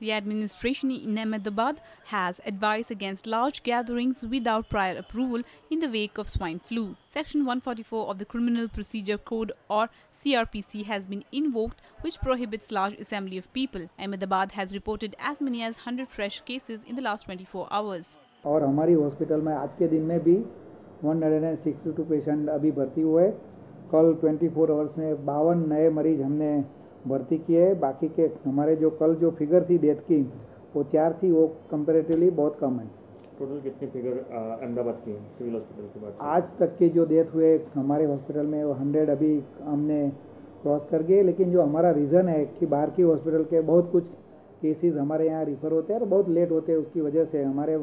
The administration in Ahmedabad has advised against large gatherings without prior approval in the wake of swine flu. Section 144 of the Criminal Procedure Code or CRPC has been invoked which prohibits large assembly of people. Ahmedabad has reported as many as 100 fresh cases in the last 24 hours. और हमारी hospital में आज के दिन में भी 162 patient अभी भर्ती हुए कल 24 आवर्स में बावन नए मरीज हमने भर्ती किए बाकी के हमारे जो कल जो फिगर थी डेथ की वो चार थी वो कंपेरेटिवली बहुत कम है टोटल कितनी फिगर अहमदाबाद की सिविल हॉस्पिटल की बात आज तक के जो डेथ हुए हमारे हॉस्पिटल में वो हंड्रेड अभी हमने क्रॉस कर गए लेकिन जो हमारा रीज़न है कि बाहर की हॉस्पिटल के बहुत कुछ केसेस हमारे यहाँ रिफ़र होते हैं और बहुत लेट होते हैं उसकी वजह से हमारे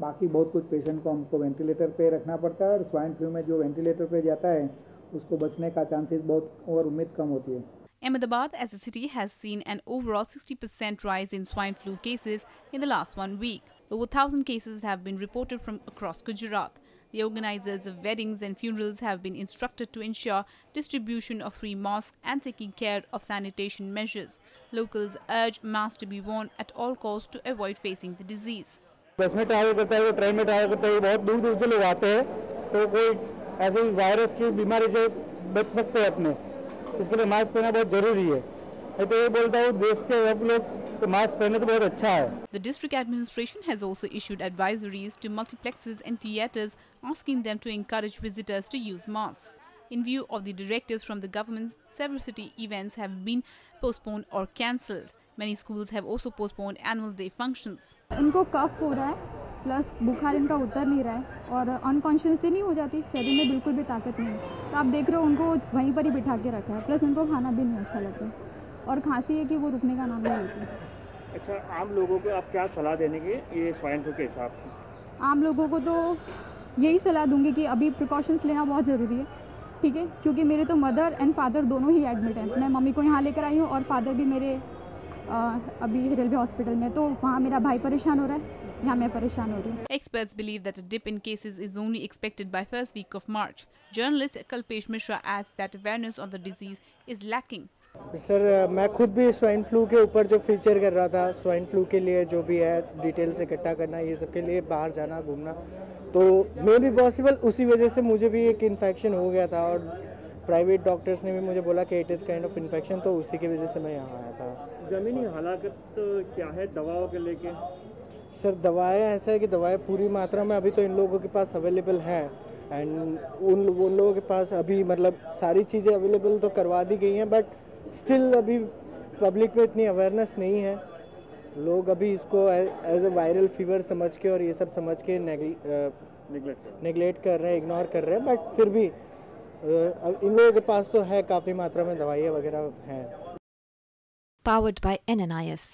बाकी बहुत कुछ पेशेंट को हमको वेंटिलेटर पे रखना पड़ता है और स्वाइन फ्लू में जो वेंटिलेटर पे जाता है उसको बचने का चांसेस बहुत और उम्मीद कम होती है Ahmedabad as a city has seen an overall 60% rise in swine flu cases in the last one week. Over 1,000 cases have been reported from across Gujarat. The organizers of weddings and funerals have been instructed to ensure distribution of free masks and taking care of sanitation measures. Locals urge masks to be worn at all costs to avoid facing the disease. बस में travel करता है train में travel करता है बहुत दूर दूर से लोग आते हैं तो कोई ऐसे वायरस की बीमारी से बच सकते हैं अपने इसके लिए मास्क पहनना बहुत जरूरी है मैं तो ये बोलता हूँ देश के सब लोग तो मास्क पहने तो बहुत अच्छा है The district administration has also issued advisories to multiplexes and theatres asking them to encourage visitors to use masks. In view of the directives from the government, several city events have been postponed or cancelled. Many schools have also postponed annual day functions. इनको कफ हो रहा है Plus बुखार इनका उतर नहीं रहा है और अनकॉन्शियसली नहीं हो जाती शरीर में बिल्कुल भी ताकत नहीं है। तो आप देख रहे हो उनको वहीं पर ही बिठा के रखा है। प्लस उनको खाना भी नहीं अच्छा लगता। और खांसी है कि वो रुकने का नाम नहीं लेती। अच्छा आम लोगों को आप क्या सलाह देने की ये स्वाइन फ्लू के हिसाब से? आम लोगों को तो यही सलाह दूँगी कि अभी प्रिकॉशंस लेना बहुत ज़रूरी है। ठीक है? क्योंकि मेरे तो मदर एंड फादर दोनों ही एडमिट हैं। मैं मम्मी को यहाँ लेकर आई हूँ और फादर भी मेरे अभी रेलवे हॉस्पिटल में तो वहाँ मेरा भाई परेशान हो रहा है यहाँ मैं परेशान हो रही हूँ Experts believe that a dip in cases is only expected by first week of March. Journalist Kalpesh Mishra adds that awareness on the disease is lacking. Sir मैं खुद भी स्वाइन फ्लू के ऊपर जो फीचर कर रहा था स्वाइन फ्लू के लिए जो भी है डिटेल से इकट्ठा करना ये सब के लिए बाहर जाना घूमना तो मे भी पॉसिबल उसी वजह से मुझे भी एक इन्फेक्शन हो गया था और प्राइवेट डॉक्टर्स ने भी मुझे बोला कि it is kind of infection तो उसी की वजह से मैं यहाँ आया था। जमीनी हालात क्या है दवाओं के लेके? सर दवाएँ ऐसा है कि दवाएँ पूरी मात्रा में अभी तो इन लोगों के पास अवेलेबल हैं। एंड उन उन लोगों के पास अभी मतलब सारी चीज़ें अवेलेबल तो करवा दी गई हैं बट स्टिल अभी पब्लिक में इतनी अवेयरनेस नहीं है। लोग अभी इसको एज ए वायरल फीवर समझ के और ये सब समझ के निगलेक्ट कर रहे हैं। इग्नोर कर रहे हैं बट फिर भी इन लोगों के पास तो है काफ़ी मात्रा में दवाइयाँ वगैरह हैं Powered by NNIS.